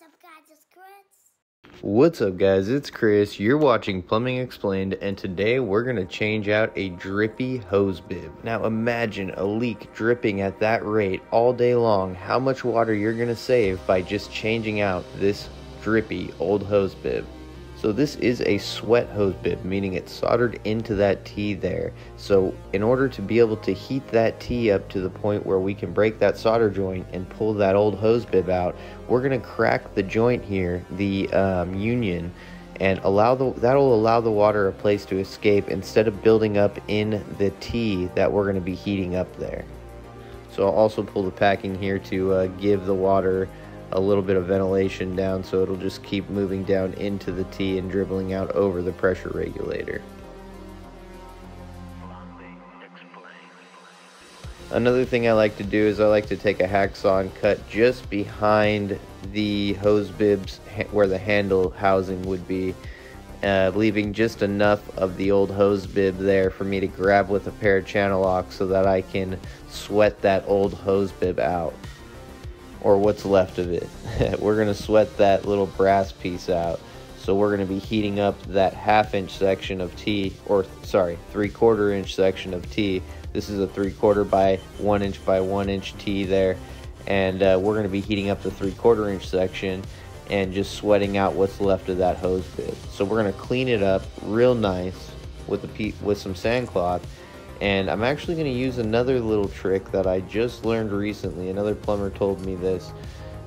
What's up, guys? It's Chris. What's up, guys? It's Chris. You're watching Plumbing Explained, and today we're going to change out a drippy hose bib. Now, imagine a leak dripping at that rate all day long. How much water you're going to save by just changing out this drippy old hose bib. So this is a sweat hose bib, meaning it's soldered into that T there. So in order to be able to heat that T up to the point where we can break that solder joint and pull that old hose bib out, we're gonna crack the joint here, the um, union, and allow the that'll allow the water a place to escape instead of building up in the T that we're gonna be heating up there. So I'll also pull the packing here to uh, give the water a little bit of ventilation down so it'll just keep moving down into the T and dribbling out over the pressure regulator. Another thing I like to do is I like to take a hacksaw and cut just behind the hose bibs where the handle housing would be, uh, leaving just enough of the old hose bib there for me to grab with a pair of channel locks so that I can sweat that old hose bib out or what's left of it. we're going to sweat that little brass piece out. So we're going to be heating up that half inch section of T, or sorry, three quarter inch section of T. This is a three quarter by one inch by one inch T there. And uh, we're going to be heating up the three quarter inch section and just sweating out what's left of that hose bib. So we're going to clean it up real nice with, a with some sandcloth and I'm actually going to use another little trick that I just learned recently. Another plumber told me this,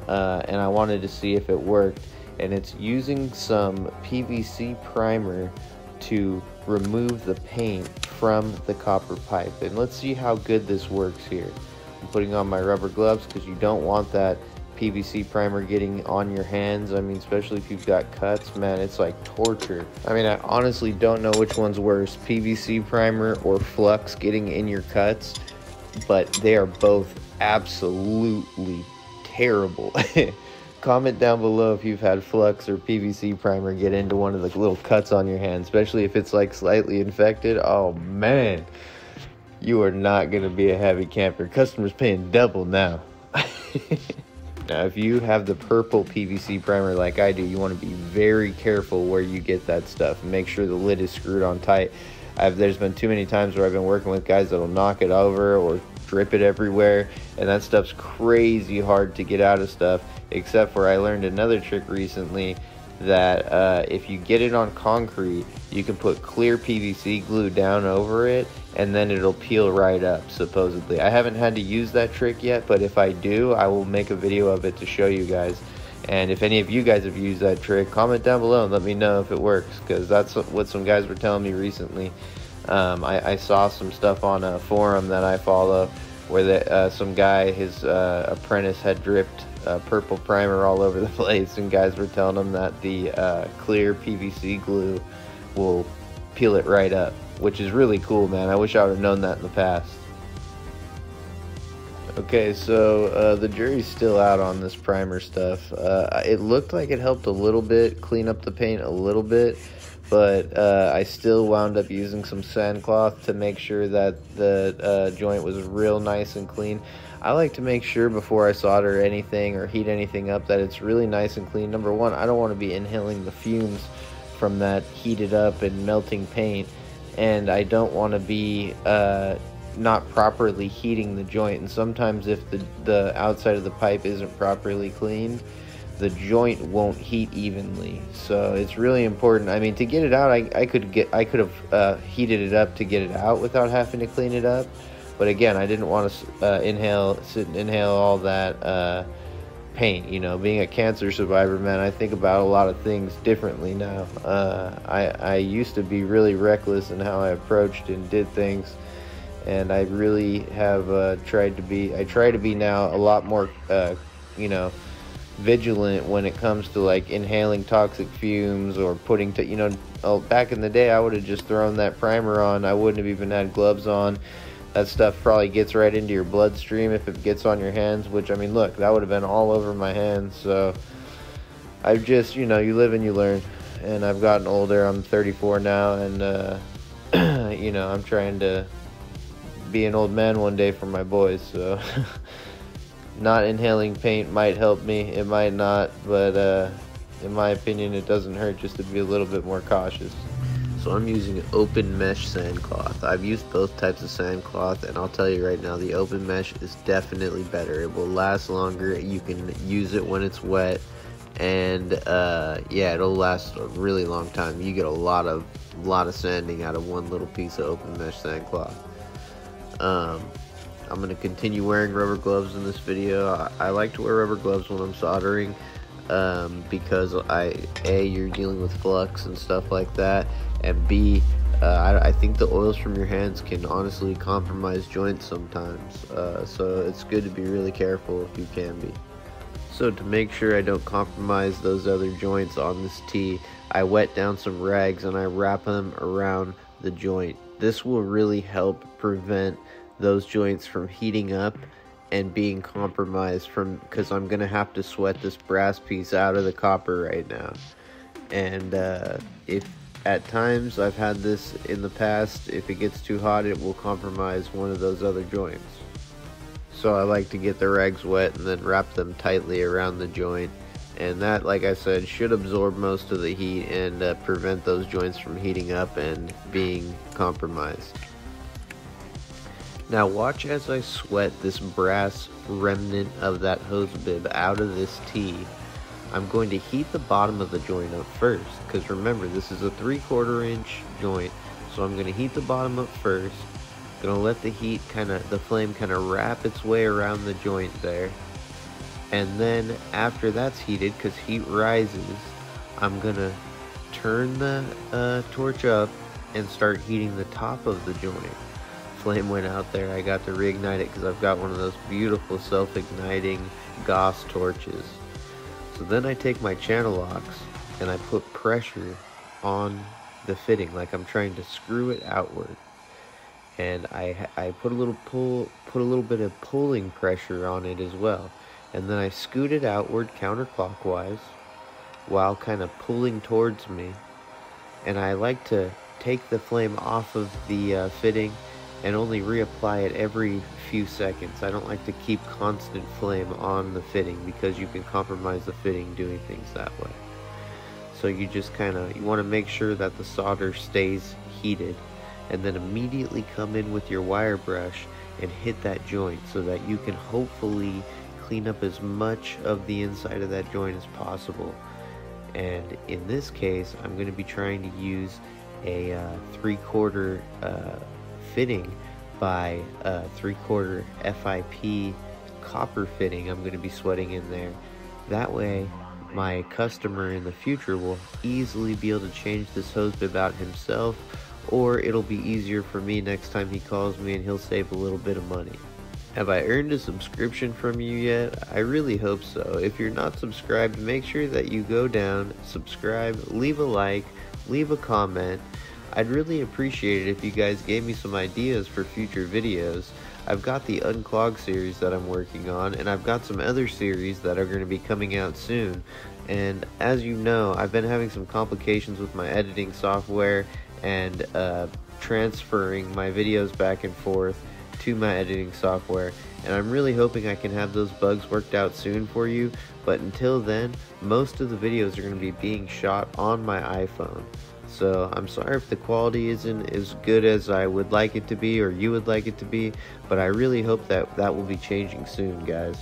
uh, and I wanted to see if it worked. And it's using some PVC primer to remove the paint from the copper pipe. And let's see how good this works here. I'm putting on my rubber gloves because you don't want that PVC primer getting on your hands. I mean, especially if you've got cuts, man, it's like torture. I mean, I honestly don't know which one's worse, PVC primer or flux getting in your cuts, but they are both absolutely terrible. Comment down below if you've had flux or PVC primer get into one of the little cuts on your hand, especially if it's like slightly infected. Oh man, you are not going to be a happy camper. Customers paying double now. Now, if you have the purple PVC primer like I do, you want to be very careful where you get that stuff make sure the lid is screwed on tight. I've, there's been too many times where I've been working with guys that'll knock it over or drip it everywhere, and that stuff's crazy hard to get out of stuff. Except for I learned another trick recently that uh, if you get it on concrete, you can put clear PVC glue down over it and then it'll peel right up, supposedly. I haven't had to use that trick yet, but if I do, I will make a video of it to show you guys. And if any of you guys have used that trick, comment down below and let me know if it works, because that's what some guys were telling me recently. Um, I, I, saw some stuff on a forum that I follow where the, uh, some guy, his uh, apprentice, had dripped uh, purple primer all over the place, and guys were telling him that the uh, clear PVC glue will peel it right up, which is really cool, man. I wish I would have known that in the past. Okay, so uh, the jury's still out on this primer stuff. Uh, it looked like it helped a little bit, clean up the paint a little bit, but uh, I still wound up using some sandcloth to make sure that the uh, joint was real nice and clean. I like to make sure before I solder anything or heat anything up that it's really nice and clean. Number one, I don't want to be inhaling the fumes from that heated up and melting paint, and I don't want to be uh, not properly heating the joint. And sometimes, if the, the outside of the pipe isn't properly cleaned, the joint won't heat evenly. So it's really important. I mean, to get it out, I, I could get I could have uh, heated it up to get it out without having to clean it up. But again, I didn't want to uh, inhale, sit and inhale all that uh, paint. You know, being a cancer survivor, man, I think about a lot of things differently now. Uh, I, I used to be really reckless in how I approached and did things. And I really have uh, tried to be, I try to be now a lot more, uh, you know, vigilant when it comes to like inhaling toxic fumes or putting to you know oh, back in the day I would have just thrown that primer on I wouldn't have even had gloves on that stuff probably gets right into your bloodstream if it gets on your hands which i mean look that would have been all over my hands so i've just you know you live and you learn and i've gotten older i'm 34 now and uh, you know i'm trying to be an old man one day for my boys so not inhaling paint might help me. It might not, but uh, in my opinion, it doesn't hurt just to be a little bit more cautious. So I'm using open mesh sandcloth. I've used both types of sandcloth and I'll tell you right now the open mesh is definitely better. It will last longer. You can use it when it's wet and uh, yeah, it'll last a really long time. You get a lot of lot of sanding out of one little piece of open mesh sandcloth. Um, I'm gonna continue wearing rubber gloves in this video. I, I like to wear rubber gloves when I'm soldering um, because I a you're dealing with flux and stuff like that, and b uh, I, I, think the oils from your hands can honestly compromise joints sometimes. Uh, so it's good to be really careful if you can be. So to make sure I don't compromise those other joints on this tee, I wet down some rags and I wrap them around the joint. This will really help prevent those joints from heating up and being compromised from because I'm gonna have to sweat this brass piece out of the copper right now. And uh, if at times I've had this in the past if it gets too hot it will compromise one of those other joints. So I like to get the rags wet and then wrap them tightly around the joint. And that like I said should absorb most of the heat and uh, prevent those joints from heating up and being compromised now watch as I sweat this brass remnant of that hose bib out of this tee. I'm going to heat the bottom of the joint up first because remember this is a 3 quarter inch joint so I'm going to heat the bottom up first. Gonna let the heat kind of the flame kind of wrap its way around the joint there. And then after that's heated because heat rises I'm gonna turn the uh, torch up and start heating the top of the joint flame went out there, I got to reignite it because I've got one of those beautiful self-igniting Goss torches. So then I take my channel locks and I put pressure on the fitting like I'm trying to screw it outward. And I, I put a little pull, put a little bit of pulling pressure on it as well. And then I scoot it outward counterclockwise while kind of pulling towards me. And I like to take the flame off of the uh, fitting and only reapply it every few seconds. I don't like to keep constant flame on the fitting because you can compromise the fitting doing things that way. So you just kind of, you want to make sure that the solder stays heated and then immediately come in with your wire brush and hit that joint so that you can hopefully clean up as much of the inside of that joint as possible. And in this case, I'm going to be trying to use a uh, three quarter uh, fitting by a three quarter FIP copper fitting I'm going to be sweating in there. That way my customer in the future will easily be able to change this hose bib out himself or it'll be easier for me next time he calls me and he'll save a little bit of money. Have I earned a subscription from you yet? I really hope so. If you're not subscribed, make sure that you go down, subscribe, leave a like, leave a comment, I'd really appreciate it if you guys gave me some ideas for future videos. I've got the Unclog series that I'm working on, and I've got some other series that are going to be coming out soon. And as you know, I've been having some complications with my editing software and uh, transferring my videos back and forth to my editing software. And I'm really hoping I can have those bugs worked out soon for you. But until then, most of the videos are going to be being shot on my iPhone. So I'm sorry if the quality isn't as good as I would like it to be or you would like it to be, but I really hope that that will be changing soon, guys.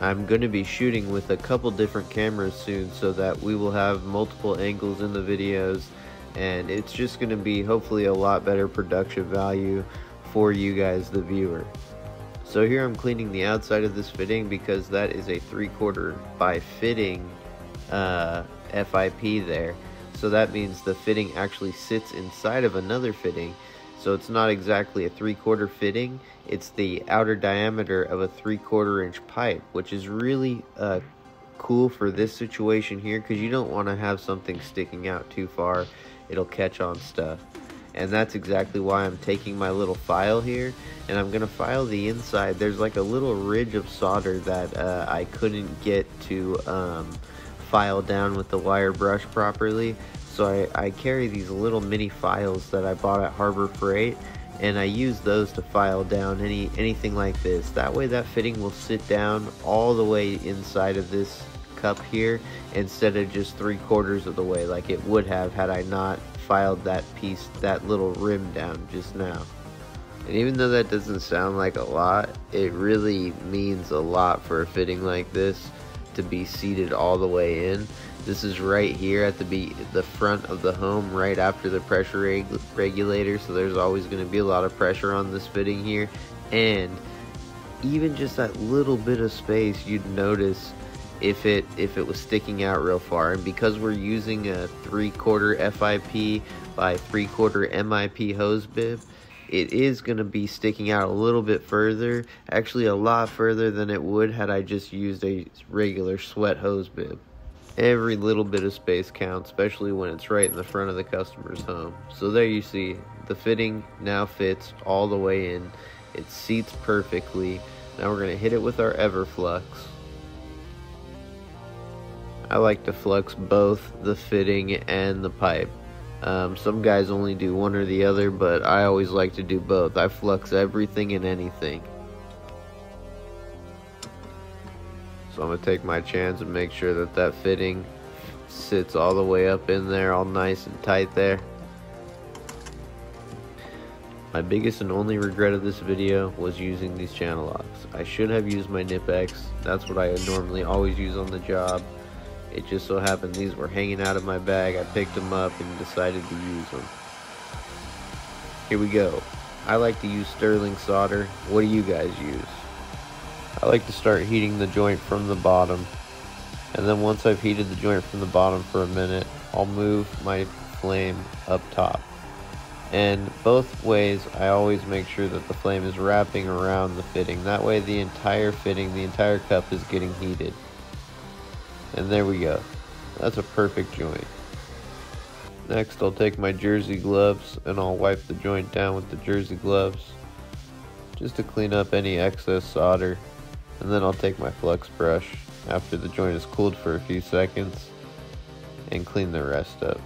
I'm going to be shooting with a couple different cameras soon so that we will have multiple angles in the videos and it's just going to be hopefully a lot better production value for you guys, the viewer. So here I'm cleaning the outside of this fitting because that is a 3 quarter by fitting uh, FIP there. So that means the fitting actually sits inside of another fitting. So it's not exactly a three quarter fitting, it's the outer diameter of a three quarter inch pipe, which is really uh, cool for this situation here because you don't want to have something sticking out too far. It'll catch on stuff. And that's exactly why I'm taking my little file here and I'm going to file the inside. There's like a little ridge of solder that uh, I couldn't get to um, file down with the wire brush properly. So I, I carry these little mini files that I bought at Harbor Freight and I use those to file down any anything like this. That way that fitting will sit down all the way inside of this cup here instead of just three quarters of the way like it would have had I not filed that piece, that little rim down just now. And even though that doesn't sound like a lot, it really means a lot for a fitting like this to be seated all the way in. This is right here at the be the front of the home, right after the pressure reg regulator. So there's always going to be a lot of pressure on this fitting here, and even just that little bit of space, you'd notice if it if it was sticking out real far. And because we're using a three-quarter FIP by three-quarter MIP hose bib, it is going to be sticking out a little bit further, actually a lot further than it would had I just used a regular sweat hose bib. Every little bit of space counts, especially when it's right in the front of the customer's home. So there you see, the fitting now fits all the way in. It seats perfectly. Now we're going to hit it with our Everflux. I like to flux both the fitting and the pipe. Um, some guys only do one or the other, but I always like to do both. I flux everything and anything. So I'm going to take my chance and make sure that that fitting sits all the way up in there, all nice and tight there. My biggest and only regret of this video was using these channel locks. I should have used my Knipex. That's what I normally always use on the job. It just so happened these were hanging out of my bag. I picked them up and decided to use them. Here we go. I like to use sterling solder. What do you guys use? I like to start heating the joint from the bottom. And then once I've heated the joint from the bottom for a minute, I'll move my flame up top. And both ways, I always make sure that the flame is wrapping around the fitting. That way the entire fitting, the entire cup is getting heated. And there we go. That's a perfect joint. Next, I'll take my jersey gloves and I'll wipe the joint down with the jersey gloves just to clean up any excess solder and then I'll take my flux brush after the joint is cooled for a few seconds and clean the rest up.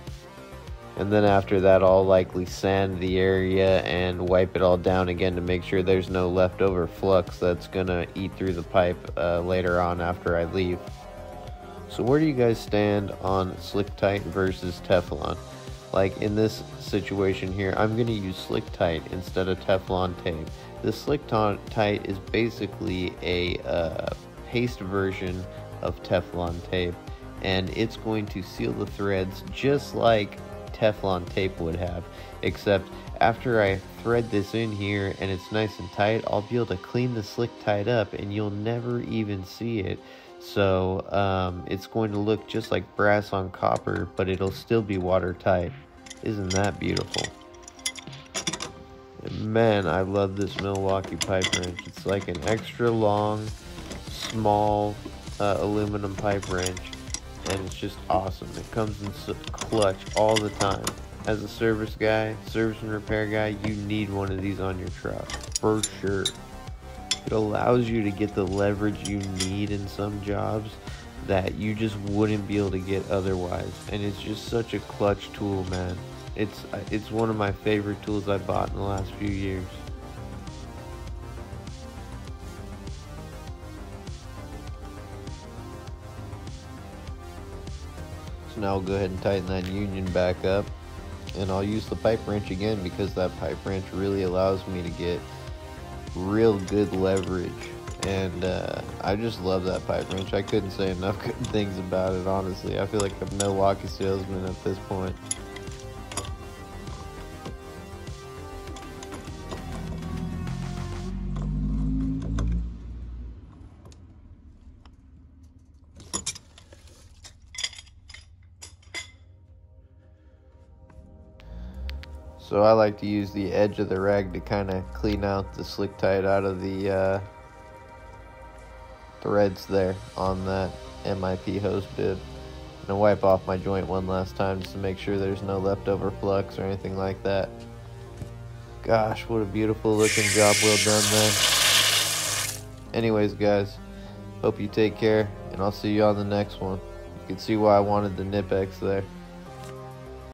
And then after that I'll likely sand the area and wipe it all down again to make sure there's no leftover flux that's gonna eat through the pipe uh, later on after I leave. So where do you guys stand on Slic-Tite versus Teflon? Like in this situation here, I'm going to use Slic-Tite instead of Teflon tape. The Slic-Tite is basically a uh, paste version of Teflon tape and it's going to seal the threads just like Teflon tape would have except after I thread this in here and it's nice and tight I'll be able to clean the slick tight up and you'll never even see it so um, it's going to look just like brass on copper but it'll still be watertight isn't that beautiful man, I love this Milwaukee pipe wrench. It's like an extra long, small uh, aluminum pipe wrench, and it's just awesome. It comes in clutch all the time. As a service guy, service and repair guy, you need one of these on your truck, for sure. It allows you to get the leverage you need in some jobs that you just wouldn't be able to get otherwise. And it's just such a clutch tool, man. It's it's one of my favorite tools I bought in the last few years. So now I'll go ahead and tighten that union back up and I'll use the pipe wrench again because that pipe wrench really allows me to get real good leverage and uh, I just love that pipe wrench. I couldn't say enough good things about it honestly. I feel like a Milwaukee salesman at this point. So I like to use the edge of the rag to kind of clean out the Slic-Tite out of the uh, threads there on that MIP hose bib. To wipe off my joint one last time just to make sure there's no leftover flux or anything like that. Gosh, what a beautiful looking job well done there. Anyways, guys, hope you take care, and I'll see you on the next one. You can see why I wanted the Knipex there.